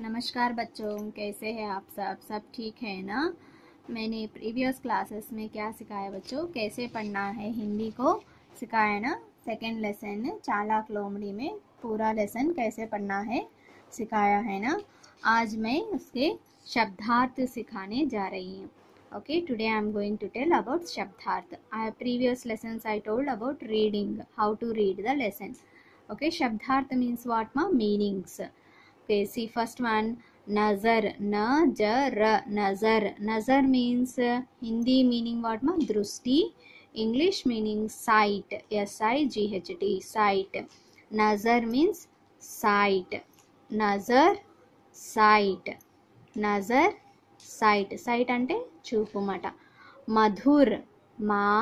नमस्कार बच्चों, कैसे हैं आप सब? सब ठीक है ना? मैंने प्रीवियस क्लासेस में क्या सिखाया बच्चों? कैसे पढ़ना है हिंदी को सिखाया ना? सेकंड लेसन चालाक लोमड़ी में पूरा लेसन कैसे पढ़ना है सिखाया है ना? आज मैं उसके शब्दार्थ सिखाने जा रही हूँ। Okay today I am going to tell about शब्दार्थ I previous lesson I told about reading how to read the lesson okay शब्दार्थ मीन्स वाट मा meanings okay see first one nazar najar nazar nazar means uh, hindi meaning what ma drusti english meaning sight s i g h t sight nazar means sight nazar sight nazar sight sight అంటే చూపు మాట मधुर माँ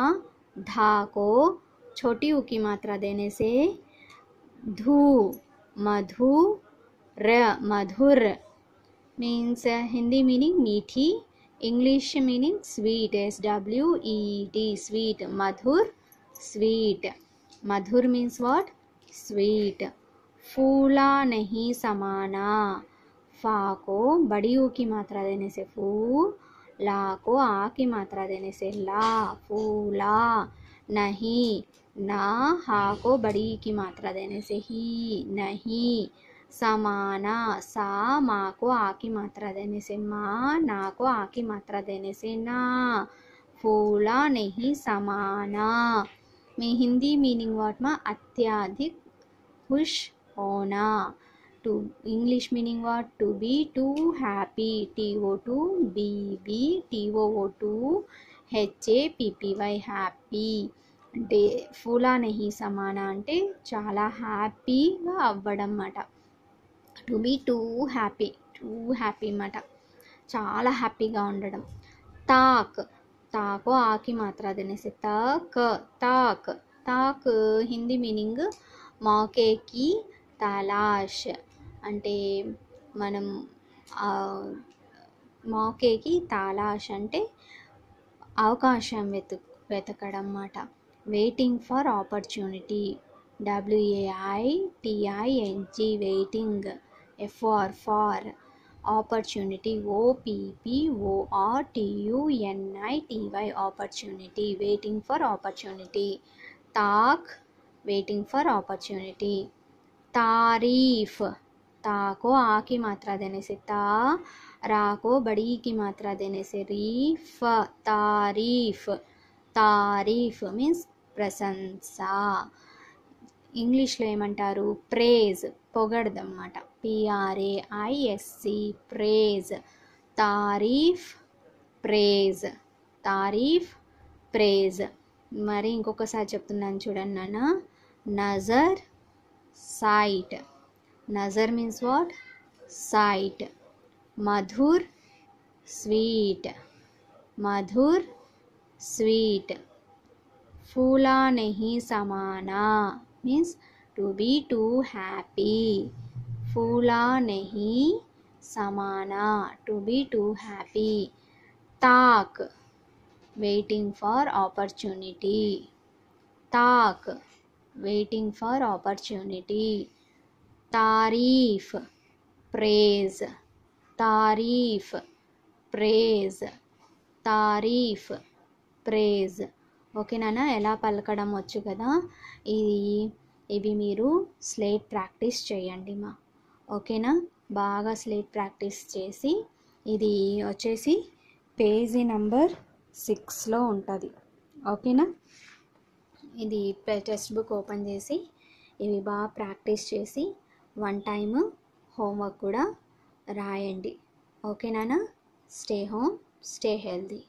धा को छोटी ऊ की मात्रा देने से धू मधु र मधुर मीन्स हिंदी मीनिंग मीठी English meaning sweet S W E T sweet मधुर स्वीट मधुर मीन्स व्हाट स्वीट फूला नहीं समाना फा को बड़ी ऊ की मात्रा देने से फू ला को आ की मात्रा देने से ला फूला नहीं ना हा को बड़ी की मात्रा देने से ही नहीं समाना सा माँ को आ की मात्रा देने से माँ ना को आ की मात्रा देने से ना फूला नहीं समाना में हिंदी मीनिंग वर्ड में अत्याधिक खुश होना to english meaning what to be too happy t o 2 b b t o o 2 h a p p y happy అంటే ఫూలా నెహి సమాన అంటే చాలా హ్యాపీగా అవ్వడం అన్నమాట to be too happy too happy అన్నమాట. చాలా హ్యాపీగా ఉండడం. తాక్ తాకు ఆకి మాత్ర తినేసి తాక్ తాక్ తాక్ హిందీ మీనింగ్ మాకేకి తలాష్ అంటే మనం మౌకేకి తాలాష్ అంటే అవకాశం వెతు వెతకడం అన్నమాట. Waiting for opportunity. W A I T I N G waiting. FR for opportunity OPP OR TUNI TY opportunity waiting for opportunity తాక్ waiting for opportunity तारीफ ता को आ की मात्रा देने से ता रा को बड़ी की मात्रा देने से रीफ तारीफ तारीफ మీన్స్ ప్రశంస ఇంగ్లీష్లో ఏమంటారు ప్రేజ్ పొగడదన్నమాట పిఆర్ఏఐఎస్సి ప్రేజ్ తారీఫ్ ప్రేజ్ తారీఫ్ ప్రేజ్ మరి ఇంకొకసారి చెప్తున్నాను చూడండి నాన్న నజర్ sight nazar means what sight madhur sweet madhur sweet foola nahi samana means to be too happy ఫూలా నెహి సమానా టు బీ టు హ్యాపీ తాక్ వెయిటింగ్ ఫార్ ఆపర్చునిటీ తాక్ వెయిటింగ్ ఫార్ ఆపర్చునిటీ తారీఫ్ ప్రేజ్ తారీఫ్ ప్రేజ్ తారీఫ్ ప్రేజ్ ఓకేనా ఎలా పలకడం వచ్చు కదా? ఇది ఇవి మీరు స్లేట్ ప్రాక్టీస్ చేయండి మా. ఓకేనా? బాగా స్లేట్ ప్రాక్టీస్ చేసి ఇది వచ్చేసి పేజీ నంబర్ సిక్స్లో ఉంటుంది. ఓకేనా? ఇది టెక్స్ట్ బుక్ ఓపెన్ చేసి ఇవి బాగా ప్రాక్టీస్ చేసి వన్ టైమ్ హోంవర్క్ కూడా రాయండి. ఓకేనా స్టే హోమ్ స్టే హెల్దీ